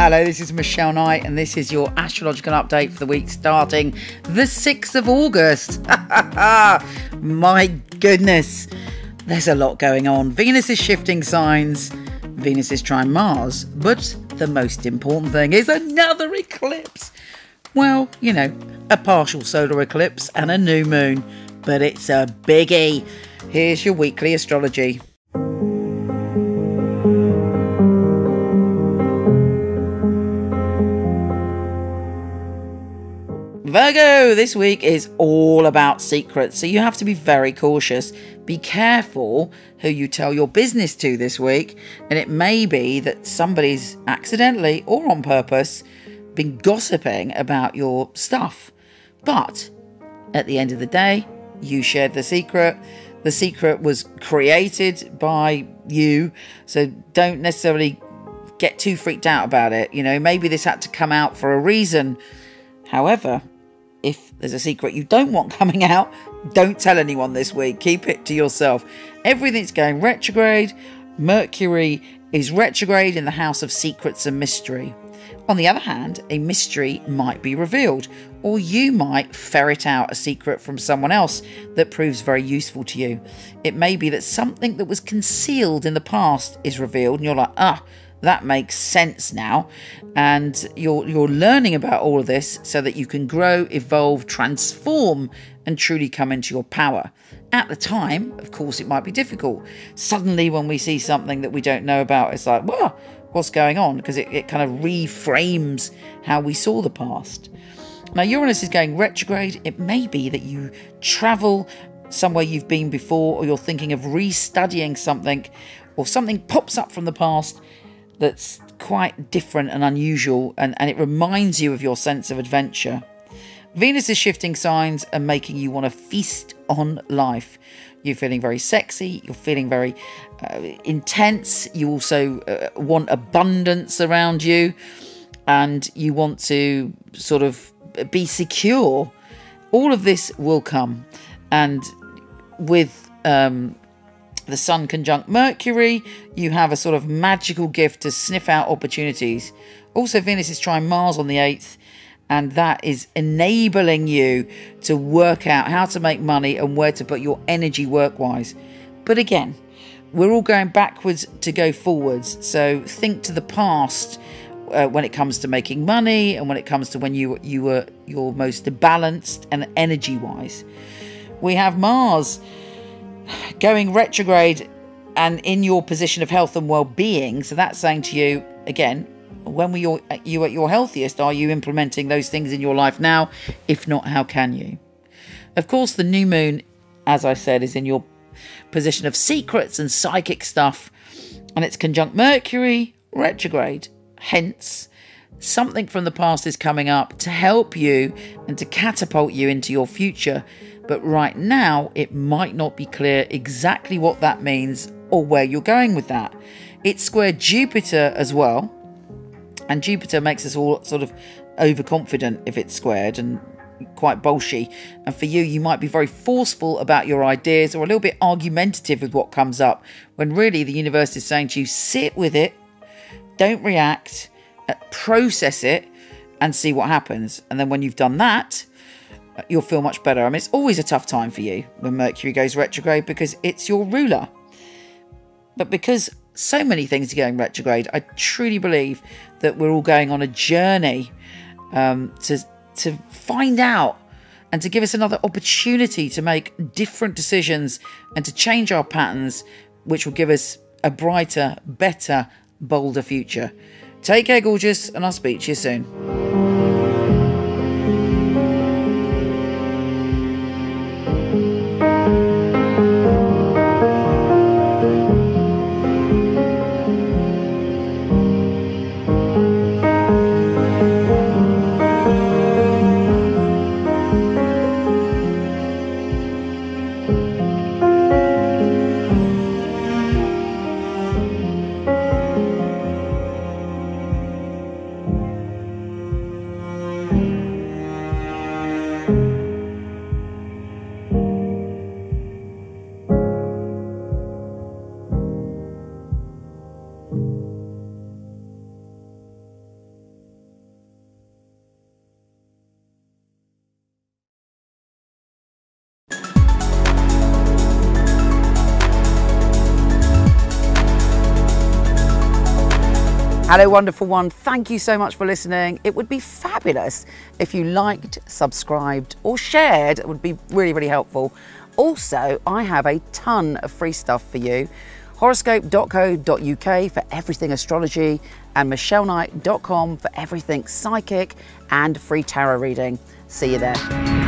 Hello, this is Michele Knight, and this is your astrological update for the week starting the 6th of August. My goodness, there's a lot going on. Venus is shifting signs, Venus is trine Mars, but the most important thing is another eclipse. Well, you know, a partial solar eclipse and a new moon, but it's a biggie. Here's your weekly astrology. Virgo, this week is all about secrets, so you have to be very cautious. Be careful who you tell your business to this week, and it may be that somebody's accidentally or on purpose been gossiping about your stuff. But at the end of the day, you shared the secret. The secret was created by you, so don't necessarily get too freaked out about it. You know, maybe this had to come out for a reason. However, if there's a secret you don't want coming out, don't tell anyone this week. Keep it to yourself. Everything's going retrograde. Mercury is retrograde in the house of secrets and mystery. On the other hand, a mystery might be revealed, or you might ferret out a secret from someone else that proves very useful to you. It may be that something that was concealed in the past is revealed, and you're like, ah, that makes sense now. And you're you're learning about all of this so that you can grow evolve transform and truly come into your power. At the time of course it might be difficult. Suddenly when we see something that we don't know about it's like well what's going on? Because it, it kind of reframes how we saw the past. Now uranus is going retrograde. It may be that you travel somewhere you've been before or you're thinking of restudying something or something pops up from the past that's quite different and unusual, and, and it reminds you of your sense of adventure. Venus is shifting signs and making you want to feast on life. You're feeling very sexy, you're feeling very uh, intense, you also uh, want abundance around you, and you want to sort of be secure. All of this will come, and with um, the Sun conjunct Mercury, you have a sort of magical gift to sniff out opportunities. Also, Venus is trine Mars on the 8th, and that is enabling you to work out how to make money and where to put your energy work wise. But again, we're all going backwards to go forwards. So think to the past uh, when it comes to making money and when it comes to when you you were your most balanced and energy wise. We have Mars going retrograde and in your position of health and well-being. So that's saying to you again when were you, you at your healthiest? Are you implementing those things in your life now? If not how can you? Of course the new moon as i said is in your position of secrets and psychic stuff. And it's conjunct mercury retrograde. Hence something from the past is coming up to help you and to catapult you into your future but right now it might not be clear exactly what that means or where you're going with that. It's squared Jupiter as well, and Jupiter makes us all sort of overconfident if it's squared and quite bolshy. And for you, you might be very forceful about your ideas or a little bit argumentative with what comes up, when really the universe is saying to you, sit with it, don't react, process it, and see what happens. And then when you've done that, you'll feel much better. I mean, it's always a tough time for you when Mercury goes retrograde because it's your ruler. But because so many things are going retrograde, I truly believe that we're all going on a journey um, to to find out and to give us another opportunity to make different decisions and to change our patterns, which will give us a brighter, better, bolder future. Take care, gorgeous, and I'll speak to you soon. Hello, wonderful one. Thank you so much for listening. It would be fabulous if you liked, subscribed, or shared. It would be really, really helpful. Also, I have a ton of free stuff for you. Horoscope.co.uk for everything astrology, and micheleknight.com for everything psychic and free tarot reading. See you there.